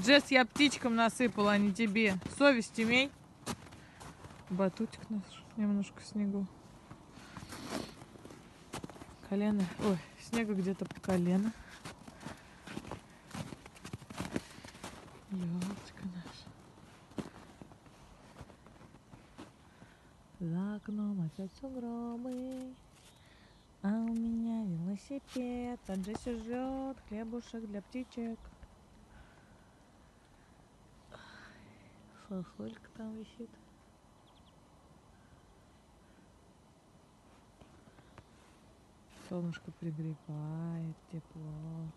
Джесс, я птичкам насыпала, а не тебе. Совесть имей. Батутик наш, немножко снегу. Колено, ой, снега где-то по колено. Елочка наша. За окном опять сугробы. А у меня велосипед, а Джесси жрет хлебушек для птичек. Фасолька там висит. Солнышко пригревает, тепло.